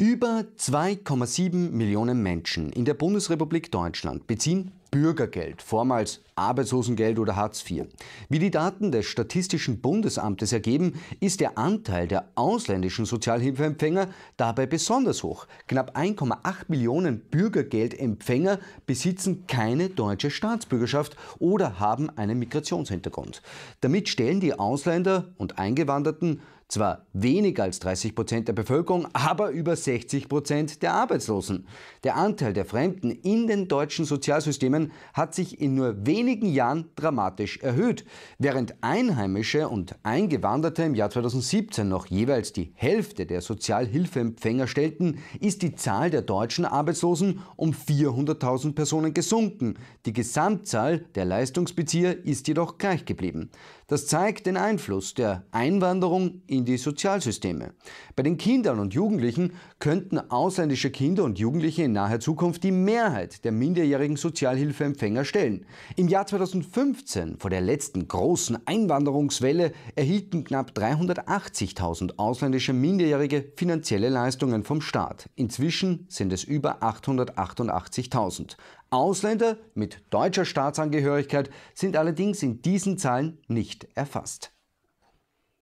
Über 2,7 Millionen Menschen in der Bundesrepublik Deutschland beziehen Bürgergeld, vormals Arbeitslosengeld oder Hartz IV. Wie die Daten des Statistischen Bundesamtes ergeben, ist der Anteil der ausländischen Sozialhilfeempfänger dabei besonders hoch. Knapp 1,8 Millionen Bürgergeldempfänger besitzen keine deutsche Staatsbürgerschaft oder haben einen Migrationshintergrund. Damit stellen die Ausländer und Eingewanderten zwar weniger als 30 Prozent der Bevölkerung, aber über 60 Prozent der Arbeitslosen. Der Anteil der Fremden in den deutschen Sozialsystemen hat sich in nur wenigen Jahren dramatisch erhöht. Während Einheimische und Eingewanderte im Jahr 2017 noch jeweils die Hälfte der Sozialhilfeempfänger stellten, ist die Zahl der deutschen Arbeitslosen um 400.000 Personen gesunken. Die Gesamtzahl der Leistungsbezieher ist jedoch gleich geblieben. Das zeigt den Einfluss der Einwanderung in die Sozialsysteme. Bei den Kindern und Jugendlichen könnten ausländische Kinder und Jugendliche in naher Zukunft die Mehrheit der minderjährigen Sozialhilfeempfänger stellen. Im Jahr 2015, vor der letzten großen Einwanderungswelle, erhielten knapp 380.000 ausländische Minderjährige finanzielle Leistungen vom Staat. Inzwischen sind es über 888.000. Ausländer mit deutscher Staatsangehörigkeit sind allerdings in diesen Zahlen nicht erfasst.